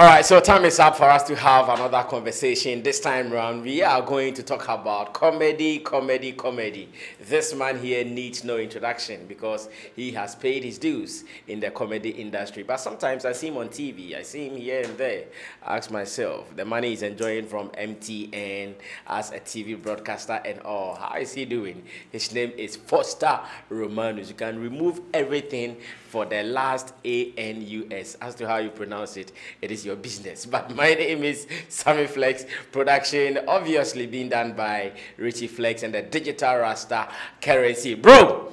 All right, so time is up for us to have another conversation. This time around, we are going to talk about comedy, comedy, comedy. This man here needs no introduction because he has paid his dues in the comedy industry. But sometimes I see him on TV, I see him here and there. I ask myself, the money he's enjoying from MTN as a TV broadcaster and all. How is he doing? His name is Foster Romanus. You can remove everything for the last A-N-U-S. As to how you pronounce it, it is your business. But my name is Sammy Flex. Production obviously being done by Richie Flex and the Digital Rasta Currency. Bro!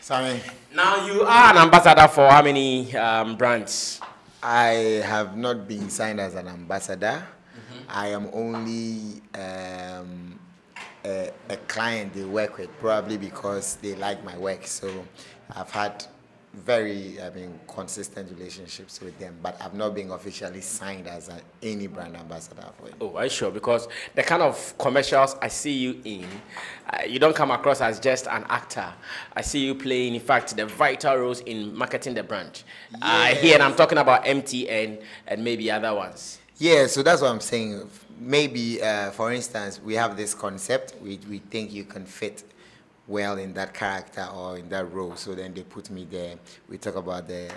Sammy. Now you are an ambassador for how many um, brands? I have not been signed as an ambassador. Mm -hmm. I am only um, a, a client they work with, probably because they like my work. So I've had very, I mean, consistent relationships with them, but I've not been officially signed as a, any brand ambassador for it. Oh, I sure? Because the kind of commercials I see you in, uh, you don't come across as just an actor. I see you playing, in fact, the vital roles in marketing the brand. Yes. Uh, here, and I'm talking about MTN and maybe other ones. Yeah, so that's what I'm saying. Maybe, uh, for instance, we have this concept. We, we think you can fit well in that character or in that role. So then they put me there. We talk about the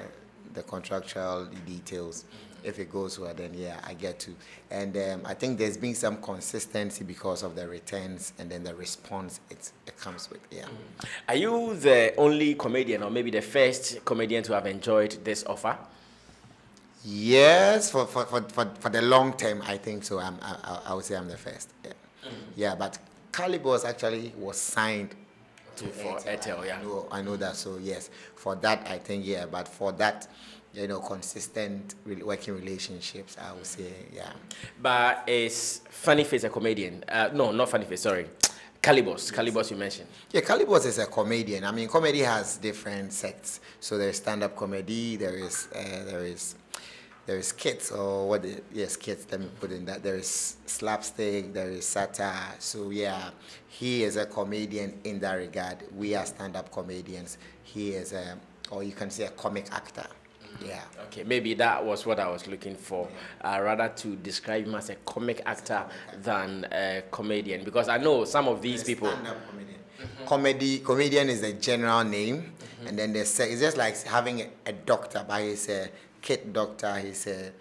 the contractual details. If it goes well, then yeah, I get to. And um, I think there's been some consistency because of the returns and then the response it, it comes with. Yeah. Are you the only comedian, or maybe the first comedian to have enjoyed this offer? Yes, for for, for, for, for the long term, I think so. I'm, I, I would say I'm the first. Yeah, mm. yeah but Kalybos actually was signed to for Airtel, yeah. I know, I know that. So yes, for that I think yeah, but for that you know, consistent working relationships, I would say, yeah. But is Funny Face a comedian? Uh, no, not Funny Face, sorry. Kalybos, Kalybos you mentioned. Yeah, Kalybos is a comedian. I mean, comedy has different sects. So there's stand-up comedy, there is, uh, there is there is skits or what the, yeah skits let me put in that there is slapstick there is satire so yeah he is a comedian in that regard we are stand-up comedians he is a or you can say a comic actor yeah. Okay, maybe that was what I was looking for, uh, rather to describe him as a comic actor than a comedian, because I know some of these people. Comedian. Mm -hmm. Comedy comedian is a general name, mm -hmm. and then there's it's just like having a, a doctor, but he's a kid doctor, he's a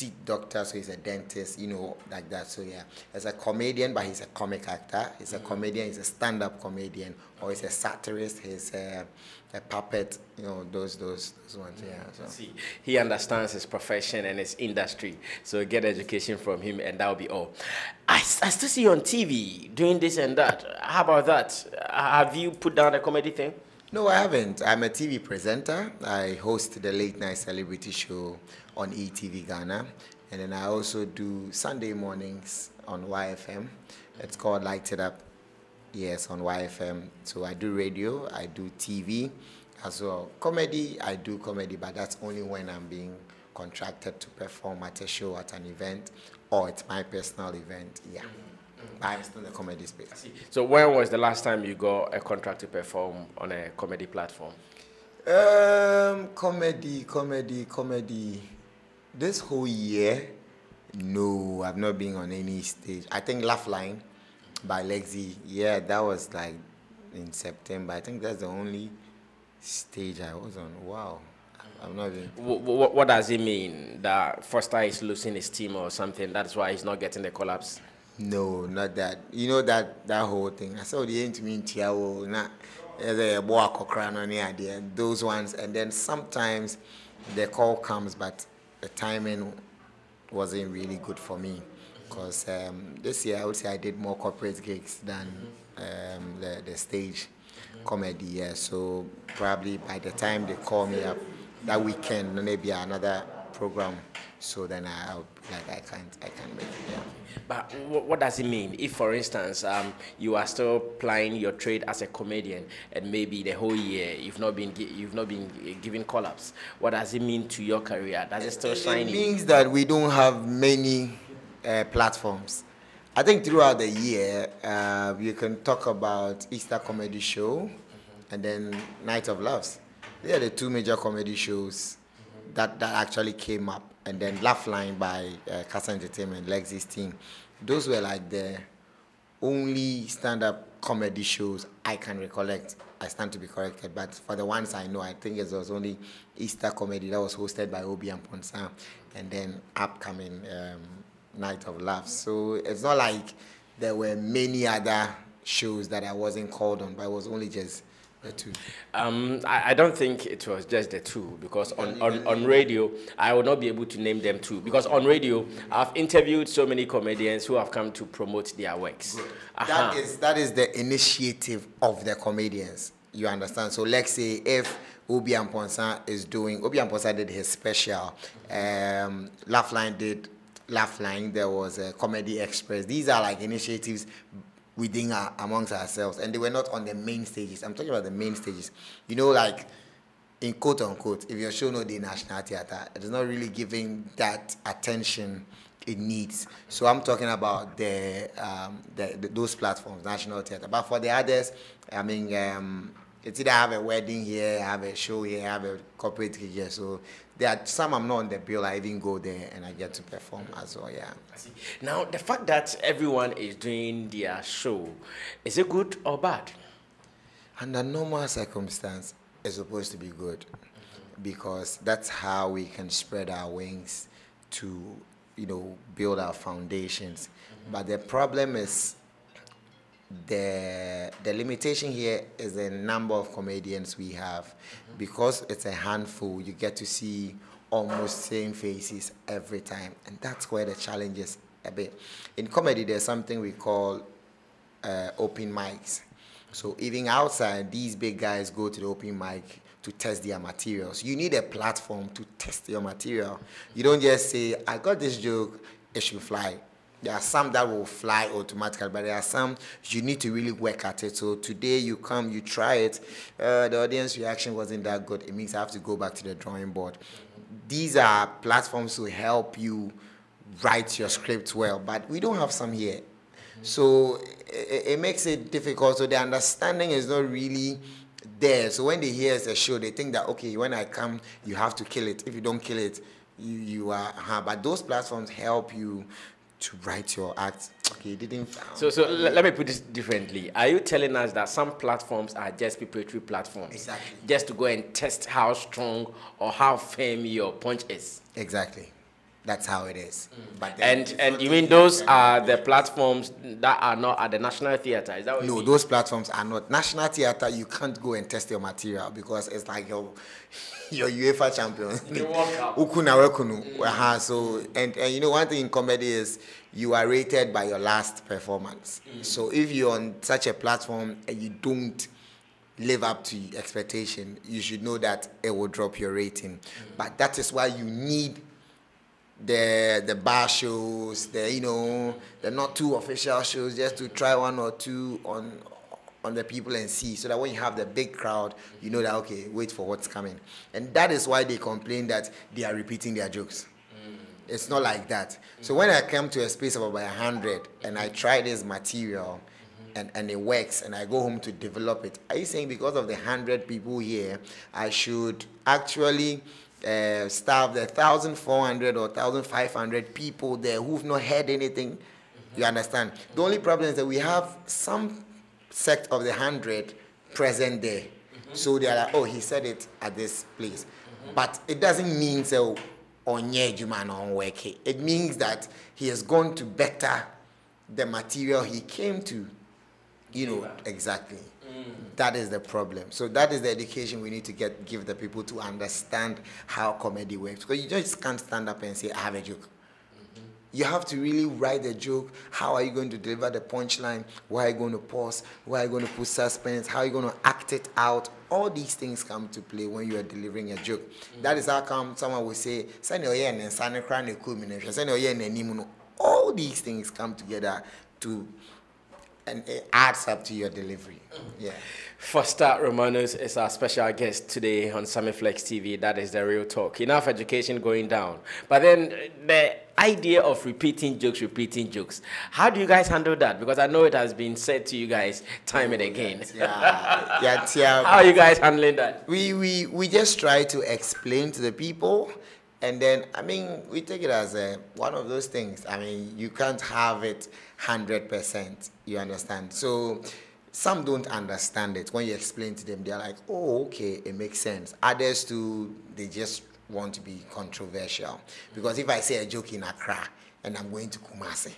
teeth doctor, so he's a dentist, you know, like that. So yeah, as a comedian, but he's a comic actor. He's a mm -hmm. comedian. He's a stand-up comedian, or he's a satirist. He's a, a puppet. You know, those those those ones. Yeah. So. See, he understands his profession and his industry, so get education from him, and that'll be all. I, I still see you on TV doing this and that. How about that? Have you put down a comedy thing? No, I haven't. I'm a TV presenter. I host the late night celebrity show on ETV Ghana. And then I also do Sunday mornings on YFM. It's called Light It Up. Yes, on YFM. So I do radio, I do TV as well. Comedy, I do comedy, but that's only when I'm being contracted to perform at a show, at an event, or it's my personal event. Yeah. I'm still in the comedy space. So when was the last time you got a contract to perform on a comedy platform? Um, comedy, comedy, comedy. This whole year, no, I've not been on any stage. I think Laugh Line by Lexi, yeah, that was like in September. I think that's the only stage I was on. Wow. I'm not even. What, what, does it mean that Foster is losing his team or something? That's why he's not getting the collapse. No, not that. You know that that whole thing. I saw the end mean Tiawo, not a boa those ones, and then sometimes the call comes, but the timing wasn't really good for me because um, this year I would say I did more corporate gigs than um, the, the stage comedy. Yeah, so probably by the time they call me up that weekend, maybe another program. So then I, like I can't I can't make it. Yeah. But what does it mean if, for instance, um, you are still plying your trade as a comedian, and maybe the whole year you've not been you've not been given call-ups? What does it mean to your career? Does it still shine? It means that we don't have many uh, platforms. I think throughout the year, uh, you can talk about Easter Comedy Show mm -hmm. and then Night of Laughs. They are the two major comedy shows that, that actually came up and then Laugh Line by uh, Casa Entertainment, Lexi's team. Those were like the only stand-up comedy shows I can recollect. I stand to be corrected, but for the ones I know, I think it was only Easter comedy that was hosted by Obi Amponsah, and then upcoming um, Night of Laughs. So it's not like there were many other shows that I wasn't called on, but it was only just the two. Um, I, I, don't think it was just the two because on, on, on radio, I will not be able to name them two because on radio, I've interviewed so many comedians who have come to promote their works. Uh -huh. That, is, that is the initiative of the comedians. You understand? So let's say if Obi Amponsah is doing, Obi Amponsah did his special, um, Laugh Line did Laugh Line, there was a Comedy Express. These are like initiatives within our, amongst ourselves, and they were not on the main stages. I'm talking about the main stages. You know, like in quote unquote, if your show not the National Theatre, it is not really giving that attention it needs. So I'm talking about the, um, the, the those platforms, National Theatre. But for the others, I mean, um, it's either I have a wedding here, I have a show here, I have a corporate here. So there are some I'm not on the bill. I even go there and I get to perform as well. Yeah. Now the fact that everyone is doing their show, is it good or bad? Under normal circumstance, it's supposed to be good because that's how we can spread our wings to, you know, build our foundations. Mm-hmm. But the problem is the the limitation here is the number of comedians we have. Because it's a handful you get to see almost same faces every time. And that's where the challenge is a bit. In comedy there's something we call uh, open mics. So even outside these big guys go to the open mic to test their materials. You need a platform to test your material. You don't just say i got this joke it should fly there are some that will fly automatically, but there are some you need to really work at it. So today you come, you try it, uh, the audience reaction wasn't that good. It means I have to go back to the drawing board. These are platforms to help you write your script well, but we don't have some here. So it, it makes it difficult. So the understanding is not really there. So when they hear the show, they think that, okay, when I come, you have to kill it. If you don't kill it, you, you are, but those platforms help you to write your act. Okay, didn't. So, so let me put this differently. Are you telling us that some platforms are just preparatory platforms? Exactly. Just to go and test how strong or how firm your punch is. Exactly. That's how it is. Mm. But and and you mean those are the platforms that are not at the National Theatre? Is that what no? Those platforms are not National Theatre. You can't go and test your material because it's like your your UEFA champion. Ukuna wekunu. Mm. So and and you know one thing in comedy is you are rated by your last performance. Mm. So if you're on such a platform and you don't live up to expectation, you should know that it will drop your rating. Mm. But that is why you need the the bar shows, the you know, the not too official shows, just to try one or two on on the people and see, so that when you have the big crowd, you know that okay, wait for what's coming, and that is why they complain that they are repeating their jokes. Mm. It's not like that. So when I come to a space of about a hundred and I try this material, and, and it works and I go home to develop it. Are you saying because of the hundred people here, I should actually uh, staff, the 1,400 or 1,500 people there who've not heard anything. You understand? The only problem is that we have some sect of the 100 present there. So they're like, oh, he said it at this place. But it doesn't mean so on work. It means that he has gone to better the material he came to. You know, exactly. That is the problem. So that is the education we need to get give the people to understand how comedy works. Because you just can't stand up and say, I have a joke. Mm-hmm. You have to really write the joke. How are you going to deliver the punchline? Where are you going to pause? Where are you going to put suspense? How are you going to act it out? All these things come to play when you are delivering a joke. Mm-hmm. That is how come someone will say, all these things come together to and it adds up to your delivery. Yeah. Foster Romanus is our special guest today on Sammy Flex TV. That is the real talk. Enough education going down. But then the idea of repeating jokes, repeating jokes. How do you guys handle that? Because I know it has been said to you guys time and again. Yeah. yeah, yeah. How are you guys handling that? We, we, we just try to explain to the people And then, I mean, we take it as a, one of those things. I mean, you can't have it 100%, you understand? So, some don't understand it. When you explain to them, they're like, oh, okay, it makes sense. Others too, they just want to be controversial. Because if I say a joke in Accra and I'm going to Kumasi,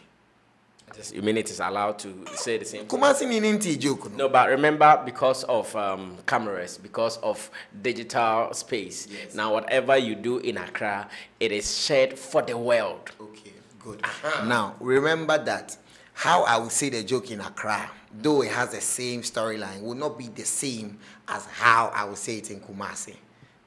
you mean it is allowed to say the same? Kumasi meaning joke. No, but remember, because of um, cameras, because of digital space, yes. now whatever you do in Accra, it is shared for the world. Okay, good. Uh-huh. Now remember that how I would say the joke in Accra, though it has the same storyline, will not be the same as how I would say it in Kumasi.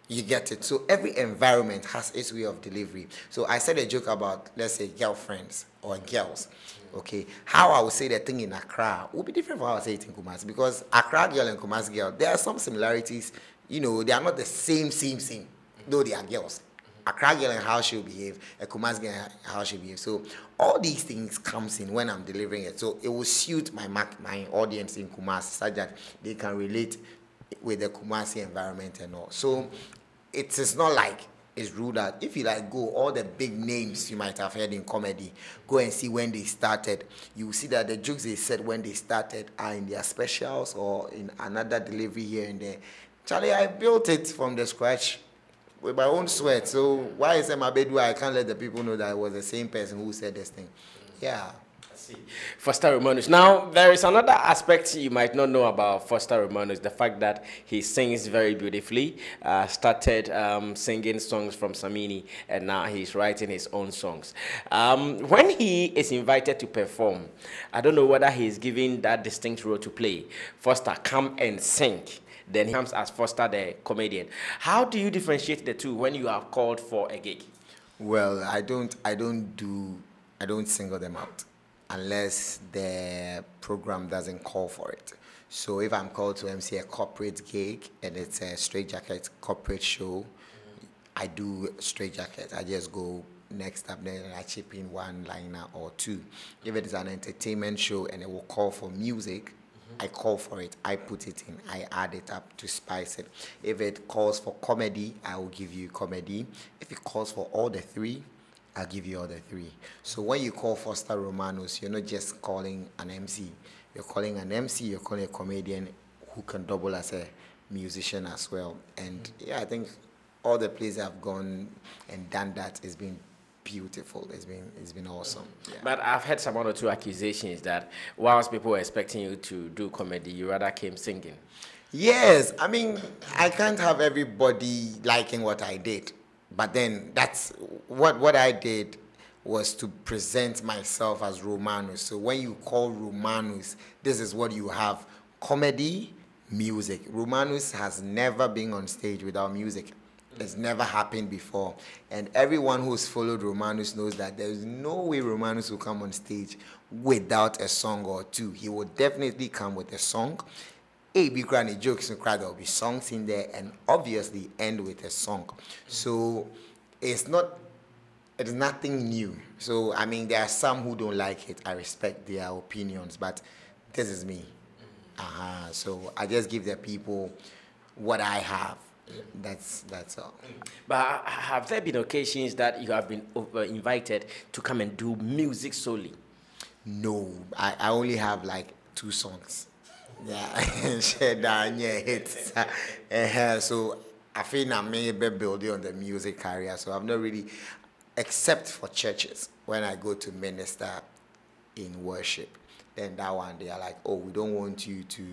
You get it? So every environment has its way of delivery. So I said a joke about, let's say, girlfriends or girls. Okay, how I would say the thing in Accra will be different from how I say it in Kumasi because Accra girl and Kumasi girl, there are some similarities. You know, they are not the same, same, same, though they are girls. Accra girl and how she'll behave, a Kumasi girl and how she will behave. So all these things comes in when I'm delivering it. So it will suit my my audience in Kumasi such that they can relate with the Kumasi environment and all. So it is not like it's ruled out. If you like go, all the big names you might have heard in comedy, go and see when they started. You see that the jokes they said when they started are in their specials or in another delivery here and there. Charlie, I built it from the scratch with my own sweat. So why is it my bedroom? I can't let the people know that I was the same person who said this thing. Yeah see. Foster Romanus. Now, there is another aspect you might not know about Foster Romanus, the fact that he sings very beautifully, uh, started um, singing songs from Samini, and now he's writing his own songs. Um, when he is invited to perform, I don't know whether he's given that distinct role to play. Foster, come and sing then he comes as Foster the comedian. How do you differentiate the two when you are called for a gig? Well, I don't I don't do I don't single them out unless the program doesn't call for it. So if I'm called to MC a corporate gig and it's a straight jacket corporate show, I do straight jacket. I just go next up then I chip in one liner or two. If it is an entertainment show and it will call for music. I call for it, I put it in, I add it up to spice it. If it calls for comedy, I will give you comedy. If it calls for all the three, I'll give you all the three. So when you call Foster Romanus, you're not just calling an MC. You're calling an MC, you're calling a comedian who can double as a musician as well. And yeah, I think all the places I've gone and done that has been beautiful. It's been it's been awesome. Yeah. But I've heard some one or two accusations that whilst people were expecting you to do comedy, you rather came singing. Yes, I mean I can't have everybody liking what I did. But then that's what what I did was to present myself as Romanus. So when you call Romanus, this is what you have: comedy, music. Romanus has never been on stage without music. It's never happened before. And everyone who's followed Romanus knows that there is no way Romanus will come on stage without a song or two. He will definitely come with a song a big granny jokes and cry, there'll be songs in there and obviously end with a song. So it's not it's nothing new. So I mean there are some who don't like it. I respect their opinions, but this is me. Uh-huh. So I just give the people what I have. That's that's all. But have there been occasions that you have been invited to come and do music solely? No, I, I only have like two songs yeah, share down yeah hits. uh, so I feel I'm maybe building on the music career. So I'm not really, except for churches when I go to minister in worship. Then that one they are like, oh, we don't want you to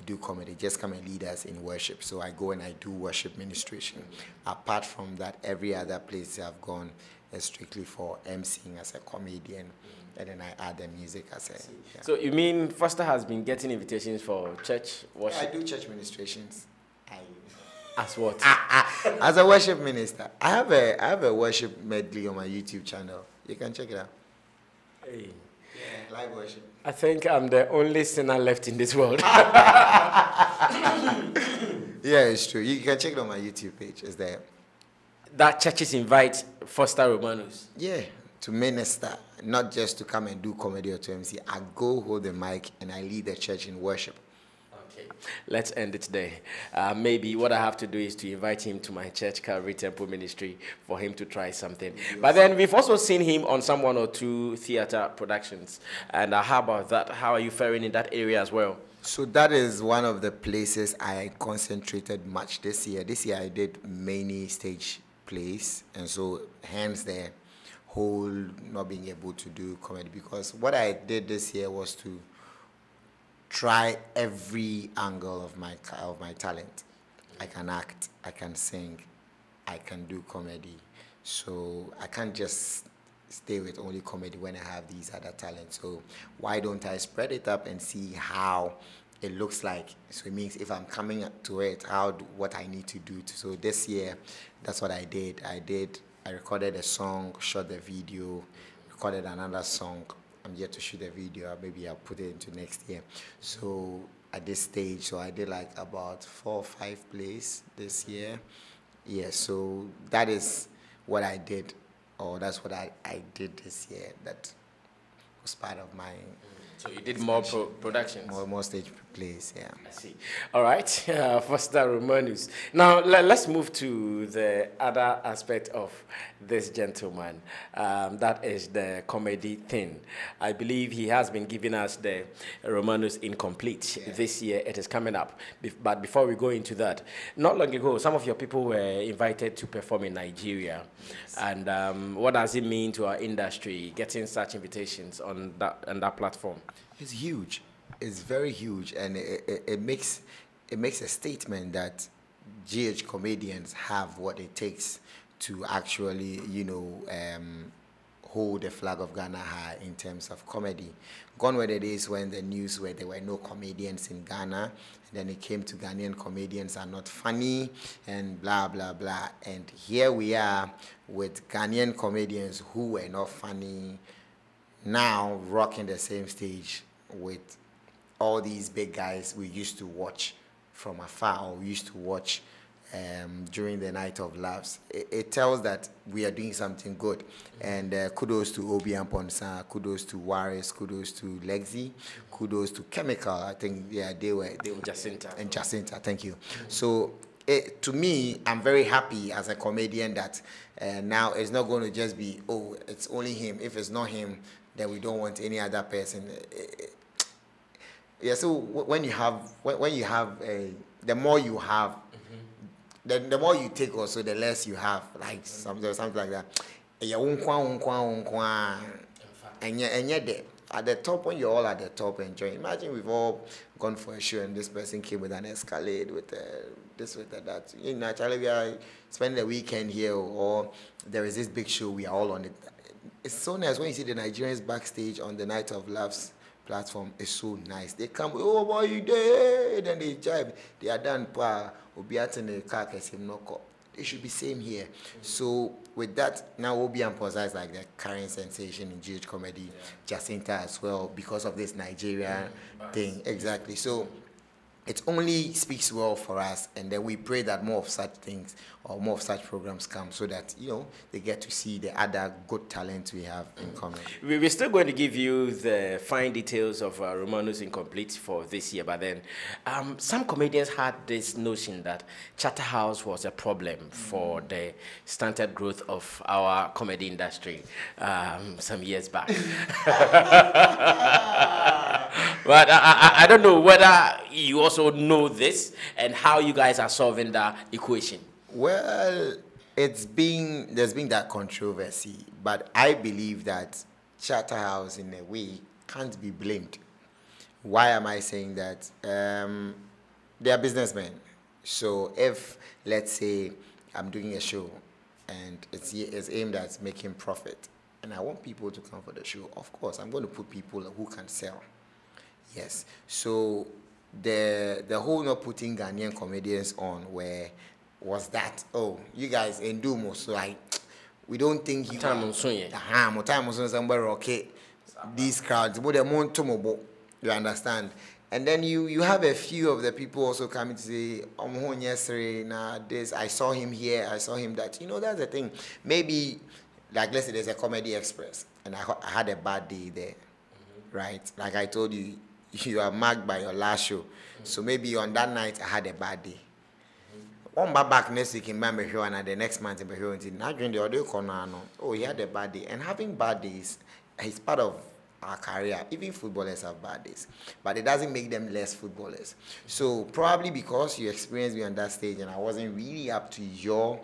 to do comedy. Just come and lead us in worship. So I go and I do worship ministration. Apart from that, every other place I've gone is strictly for emceeing as a comedian and then I add the music as a. Yeah. So you mean Foster has been getting invitations for church worship? Yeah, I do church ministrations. I, as what? Ah, ah, as a worship minister, I have a I have a worship medley on my YouTube channel. You can check it out. Hey. Yeah, live worship. I think I'm the only sinner left in this world. yeah, it's true. You can check it on my YouTube page. It's there. That churches invite Foster Romanus. Yeah, to minister, not just to come and do comedy or to MC. I go hold the mic and I lead the church in worship. Let's end it there. Uh, maybe what I have to do is to invite him to my church, Calvary Temple Ministry, for him to try something. But then we've also seen him on some one or two theater productions. And uh, how about that? How are you faring in that area as well? So that is one of the places I concentrated much this year. This year I did many stage plays, and so hence the whole not being able to do comedy because what I did this year was to try every angle of my of my talent. I can act, I can sing, I can do comedy. So I can't just stay with only comedy when I have these other talents. So why don't I spread it up and see how it looks like? So it means if I'm coming to it, how do, what I need to do. To, so this year, that's what I did. I did. I recorded a song, shot the video, recorded another song. I'm yet to shoot a video. Maybe I'll put it into next year. So at this stage, so I did like about four or five plays this year. Yeah. So that is what I did or that's what I, I did this year that was part of my so you did more pro productions? More, more stage plays, yeah. I see. All right, uh, Foster Romanus. Now let, us move to the other aspect of this gentleman. Um, that is the comedy thing. I believe he has been giving us the Romanus Incomplete yeah. this year. It is coming up. But before we go into that, not long ago, some of your people were invited to perform in Nigeria. Yes. And um, what does it mean to our industry getting such invitations on that on that platform? It's huge. It's very huge, and it, it, it makes it makes a statement that GH comedians have what it takes to actually, you know, um, hold the flag of Ghana high in terms of comedy. Gone were the days when the news where there were no comedians in Ghana, and then it came to Ghanaian comedians are not funny and blah blah blah. And here we are with Ghanaian comedians who were not funny, now rocking the same stage with all these big guys we used to watch from afar or we used to watch um, during the night of laughs. It, it, tells that we are doing something good. And uh, kudos to Obi Amponsah, kudos to Waris, kudos to Lexi, kudos to Chemical. I think yeah they were they were Jacinta and Jacinta. Thank you. So. It, to me, I'm very happy as a comedian that uh, now it's not going to just be, oh, it's only him. If it's not him, then we don't want any other person. It, yeah, so when you have when, when you have a, the more you have, mm-hmm. the, the more you take also the less you have, like something something like that. Yeah, unkwa unkwa unkwa, and yeah, and yeah, at the top when you're all at the top enjoying. Imagine we've all gone for a show and this person came with an Escalade with uh, this with a, that. You know, actually we are spending the weekend here, or there is this big show we are all on it. It's so nice when you see the Nigerians backstage on the night of laughs platform is so nice. They come, oh boy, you there? Then they jive. They are done. Pa, obiate ne car kesim noko. They should be same here. So with that, now Obi Amponsah is like the current sensation in GH comedy. Yeah. Jacinta as well because of this Nigeria yeah, thing. Exactly. So it only speaks well for us and then we pray that more of such things or more of such programs come so that you know they get to see the other good talent we have in common. We're still going to give you the fine details of uh, romanus incomplete for this year but then um, some comedians had this notion that charterhouse was a problem for the stunted growth of our comedy industry um, some years back. But I, I, I don't know whether you also know this and how you guys are solving that equation. Well, it's been there's been that controversy, but I believe that Charterhouse in a way can't be blamed. Why am I saying that? Um, they are businessmen. So if let's say I'm doing a show and it's, it's aimed at making profit, and I want people to come for the show, of course I'm going to put people who can sell. Yes. So the the whole not putting Ghanaian comedians on where was that oh you guys in Dumo so like we don't think you time on soon aha mo time on somewhere okay these crowds but they're more the you understand and then you you have a few of the people also coming to say I'm home yesterday nah this I saw him here I saw him that you know that's the thing maybe like let's say there's a comedy express and I, I had a bad day there mm -hmm. right like I told you you are marked by your last show. So maybe on that night I had a bad day. One back next week in Bambahio and the next month in Bahio, now during the audio corner, oh, he had a bad day. And having bad days is part of our career. Even footballers have bad days, but it doesn't make them less footballers. So probably because you experienced me on that stage and I wasn't really up to your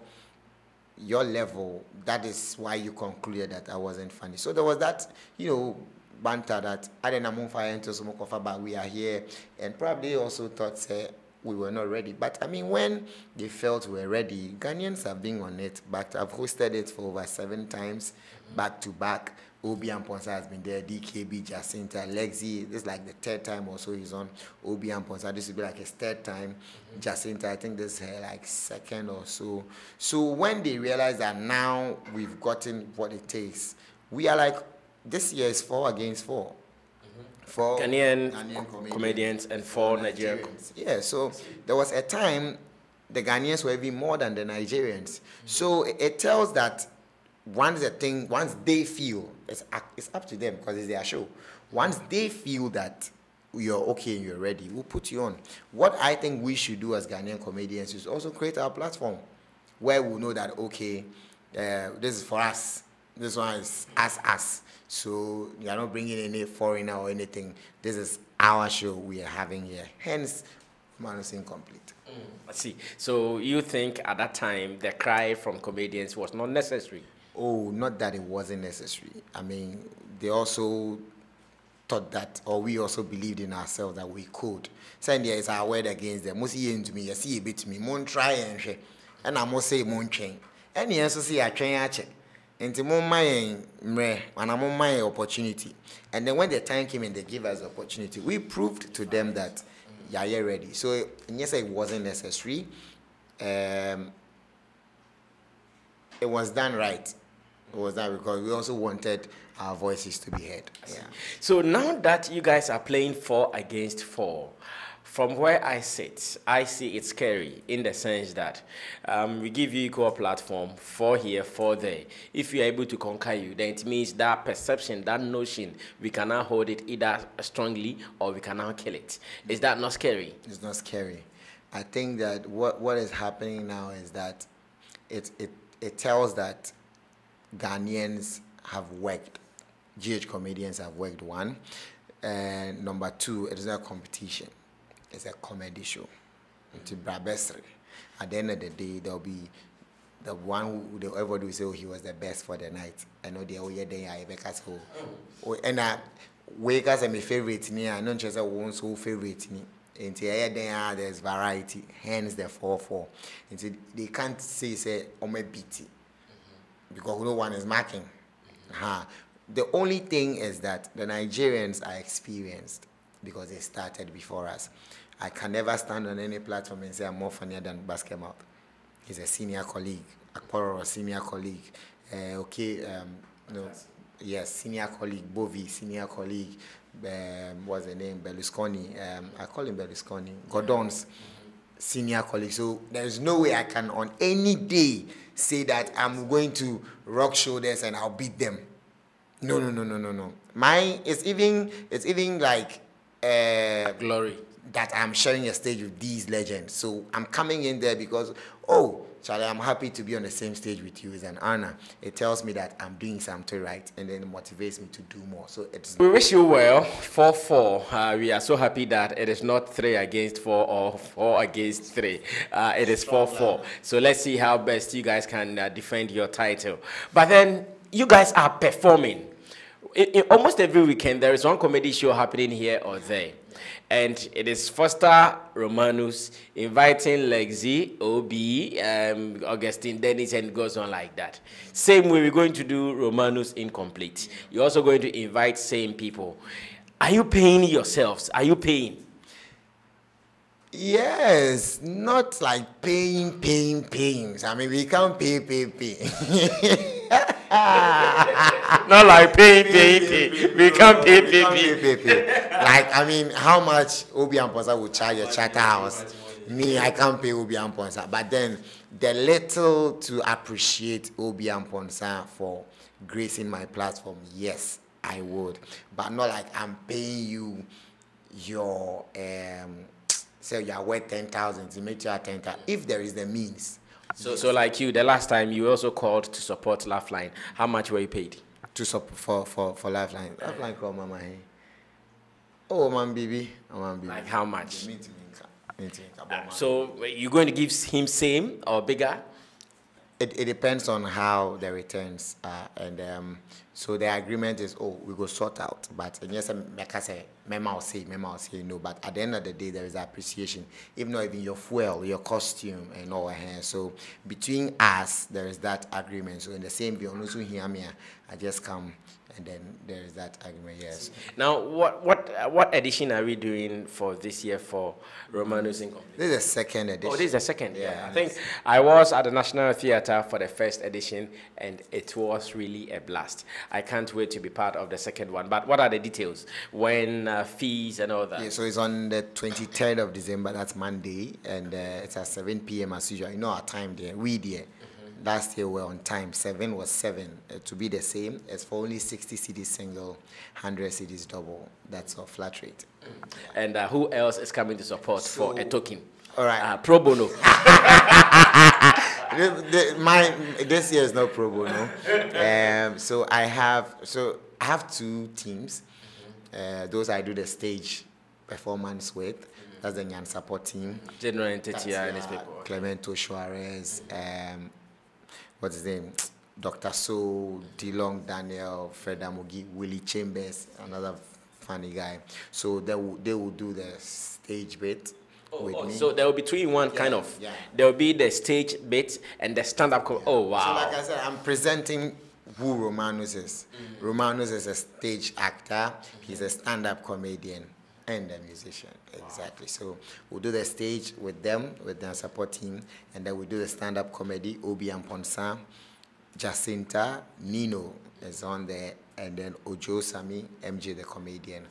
your level, that is why you concluded that I wasn't funny. So there was that, you know, banter that I didn't know fire into some but we are here, and probably also thought say we were not ready. But I mean, when they felt we were ready, Ghanaians have been on it. But I've hosted it for over seven times, back to back. Obi Amponsah has been there, DKB, Jacinta, Lexi. This is like the third time also he's on Obi Amponsah. This will be like his third time. Jacinta, I think this is her like second or so. So when they realize that now we've gotten what it takes, we are like, this year is four against 4 Four Ghanaian, Ghanaian comedians, comedians, and four Nigerians. Yeah, so there was a time the Ghanaians were even more than the Nigerians. Mm-hmm. So it, it tells that once the thing, once they feel, it's, it's up to them because it's their show. Once they feel that you're okay and you're ready, we'll put you on. What I think we should do as Ghanaian comedians is also create our platform where we know that, okay, uh, this is for us. This one is us, us. So you're not bringing any foreigner or anything. This is our show we are having here. Hence, man is Incomplete. Mm, I see. So you think at that time the cry from comedians was not necessary? oh, not that it wasn't necessary. I mean, they also thought that, or we also believed in ourselves that we could. There is our word against them. Must see into me, you see a bit me, mon try and she, and I must say mon train. And you also see a train at Into mon my mre, and I'm on my opportunity. And then when the time came and they gave us the opportunity, we proved to them that you're ready. So yes, it wasn't necessary. Um, it was done right was that because we also wanted our voices to be heard. Yeah. So now that you guys are playing four against four, from where I sit, I see it's scary in the sense that um, we give you equal platform, for here, for there. If you're able to conquer you, then it means that perception, that notion, we cannot hold it either strongly or we cannot kill it. Is that not scary? It's not scary. I think that what, what is happening now is that it, it, it tells that Ghanaians have worked, GH comedians have worked, one. And number two, it is not a competition, it's a comedy show. It's Brabesri. At the end of the day, there'll be the one who everybody will say, oh, he was the best for the night. I know the other day I make us oh, and I wake us my favorite I don't just one so favorite. Nti ɛyɛ den there's variety hence the four four nti they can't say say ɔmo beat because no one is marking. Uh-huh. The only thing is that the Nigerians are experienced because they started before us. I can never stand on any platform and say I'm more funnier than Basketmouth. He's a senior colleague, Akporo, senior colleague. Uh, okay, um, no, yes, senior colleague, Bovi, senior colleague. Um, what's the name? Berlusconi. Um, I call him Berlusconi. Gordon's senior colleague. So there's no way I can on any day say that I'm going to rock shoulders and I'll beat them. No, no, no, no, no, no. Mine is even it's even like uh, glory that I'm sharing a stage with these legends. So I'm coming in there because oh Charlie, I'm happy to be on the same stage with you. It's an honor. It tells me that I'm doing something right and then it motivates me to do more. So it's. We wish you well. 4 4. Uh, we are so happy that it is not 3 against 4 or 4 against 3. Uh, it is 4 4. So let's see how best you guys can uh, defend your title. But then you guys are performing. In, in almost every weekend, there is one comedy show happening here or there and it is Foster Romanus inviting Lexi, Obi, um, Augustine Dennis, and goes on like that. Same way we're going to do Romanus incomplete. You're also going to invite same people. Are you paying yourselves? Are you paying? Yes, not like paying, paying, paying. I mean, we can't pay, pay, pay. Not like pay, pay, pay. Can't pay, pay, pay. pay. Like, I mean, how much Obi Amponsah would charge a charter house? Me, I can't pay Obi Amponsah. But then, the little to appreciate Obi Amponsah for gracing my platform, yes, I would. But not like I'm paying you your um, say you are worth ten thousand, you make you ten thousand. If there is the means. So, yes. so like you, the last time you also called to support Lifeline. How much were you paid? To support for for for Lifeline. Lifeline call mama. Oh man, baby, oh man, baby. Like how much? Uh, so you're going to give him same or bigger? It, it depends on how the returns are, and um, so the agreement is, oh, we go sort out. But yes, like I say, will say, Mema will say no. But at the end of the day, there is appreciation. Even though even your fuel, your costume, and all that. So between us, there is that agreement. So in the same way, I just come and then there is that argument. Yes. Now, what what what edition are we doing for this year for Romanus Incomplete? This is the second edition. Oh, this is the second. Yeah, yeah. I think I was at the National Theatre for the first edition, and it was really a blast. I can't wait to be part of the second one. But what are the details? When uh, fees and all that? Yeah, so it's on the 23rd of December. That's Monday, and uh, it's at 7 p.m. as usual. You know our time there. We there last year we were on time. Seven was seven. Uh, to be the same, as for only 60 cedis single, 100 cedis double. That's our flat rate. Mm. And uh, who else is coming to support so, for a token? All right. Uh, pro bono. the, the, my, this year is not pro bono. Um, so I have so I have two teams. Uh, those I do the stage performance with. That's the Nyan support team. General entity, yeah, Clemento Suarez, um, what's his name? Dr. So, DeLong Daniel, Fred Amugi, Willie Chambers, another funny guy. So they will, they will do the stage bit. Oh, oh, so there will be three in one yeah, kind of. Yeah. There will be the stage bit and the stand up. Yeah. Oh wow! So like I said, I'm presenting who Romanus is. Mm. Romanus is a stage actor. Mm -hmm. He's a stand up comedian and a musician. Exactly. So we'll do the stage with them, with their support team, and then we'll do the stand-up comedy, Obi Amponsah, Jacinta, Nino is on there, and then Ojo Sami, MJ the comedian,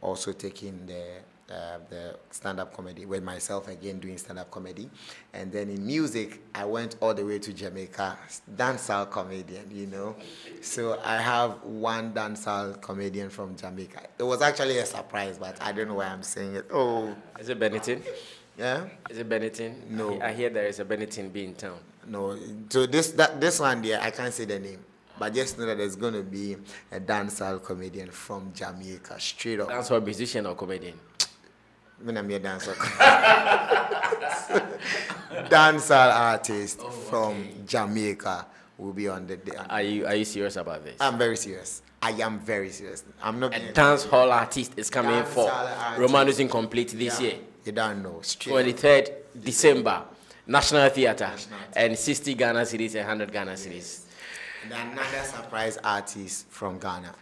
also taking the uh, the stand-up comedy with myself again doing stand-up comedy. And then in music i went all the way to jamaica dancehall comedian you know. So i have one dancehall comedian from jamaica. It was actually a surprise but i don't know why i'm saying it. Oh. Is it benetton? Yeah? Is it benetton? No. I hear there is a benetton being town. No. So this that this one there i can't say the name. But just know that there's going to be a dancehall comedian from Jamaica, straight up. Dancehall musician or comedian? Me I'm a dancer. Dancehall artist oh, from. Jamaica will be on the day. Are you are you serious about this? I'm very serious. I am very serious. I'm not. A dance hall artist is coming for Romanus Incomplete this yeah. year. You don't know. Twenty third December, National Theatre, and sixty Ghana cedis and hundred Ghana cedis. Yes. Another surprise artist from Ghana.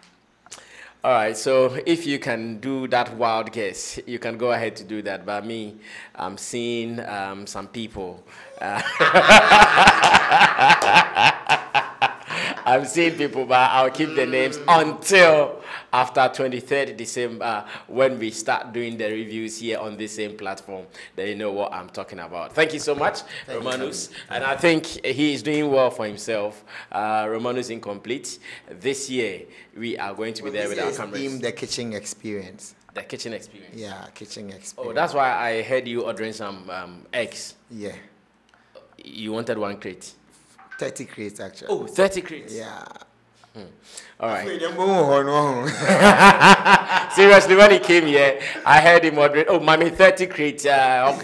All right, so if you can do that wild guess, you can go ahead to do that. But me, I'm seeing um, some people. Uh, I'm seeing people, but I'll keep the names until after 23rd December when we start doing the reviews here on this same platform. Then you know what I'm talking about. Thank you so much, Thank Romanus. And I think he is doing well for himself. Uh, Romanus Incomplete. This year, we are going to be well, there with our cameras. Theme, the kitchen experience. The kitchen experience. Yeah, kitchen experience. Oh, that's why I heard you ordering some um, eggs. Yeah. You wanted one crate. 30 crates actually. Oh, 30 crates? Yeah. Hmm. All right. Seriously, when he came here, I heard him moderate. Oh, mommy, 30 crates. Uh,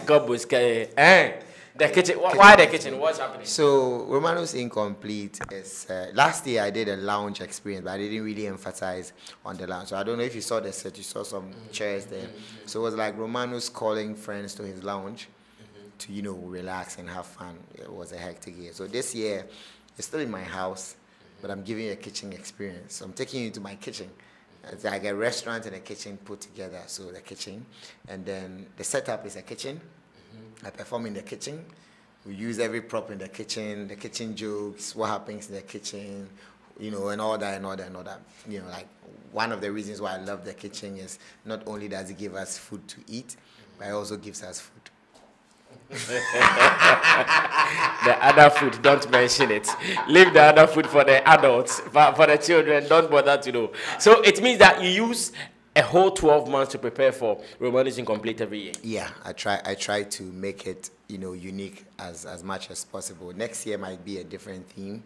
eh? The kitchen. Why the kitchen? What's happening? So Romanus Incomplete is uh, last year I did a lounge experience, but I didn't really emphasize on the lounge. So I don't know if you saw the set. You saw some mm-hmm. chairs there. Mm-hmm. So it was like Romano's calling friends to his lounge to you know relax and have fun. It was a hectic year. So this year, it's still in my house, but I'm giving you a kitchen experience. So I'm taking you to my kitchen. It's like a restaurant and a kitchen put together. So the kitchen, and then the setup is a kitchen. Mm-hmm. I perform in the kitchen. We use every prop in the kitchen, the kitchen jokes, what happens in the kitchen, you know, and all that and all that and all that. You know, like one of the reasons why I love the kitchen is not only does it give us food to eat, but it also gives us food the other food, don't mention it. Leave the other food for the adults, for, for the children, don't bother to know. So it means that you use a whole 12 months to prepare for Romanus Incomplete every year. Yeah, I try. I try to make it, you know, unique as as much as possible. Next year might be a different theme.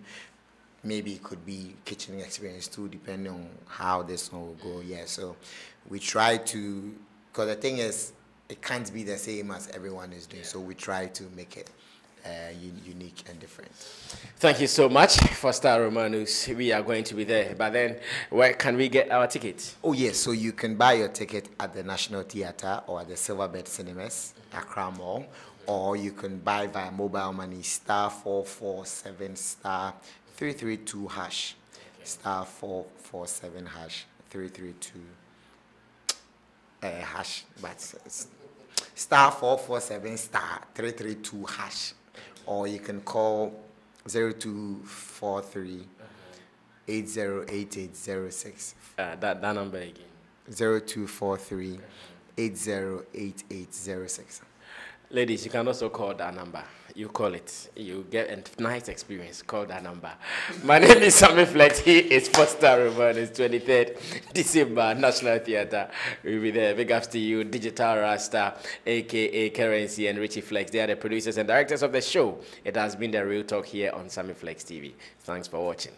Maybe it could be kitchen experience too, depending on how this one will go. Yeah, so we try to, because the thing is, it can't be the same as everyone is doing. So we try to make it uh, unique and different. Thank you so much Foster Romanus. We are going to be there. But then, where can we get our tickets? Oh, yes. So you can buy your ticket at the National Theatre or at the Silverbird Cinemas, Accra Mall, or you can buy via mobile money star 447 star 332 hash. Star 447 hash 332 uh, hash. But star 447 star 332 hash or you can call 0243 808806. Uh, that, that number again. 0243 808806. Ladies, you can also call that number. You call it. You get a nice experience. Call that number. My name is Sammy Flex. He is Foster Roman. It's 23rd December, National Theatre. We'll be there. Big ups to you, Digital Rasta, aka Currency, and Richie Flex. They are the producers and directors of the show. It has been the real talk here on Sammy Flex TV. Thanks for watching.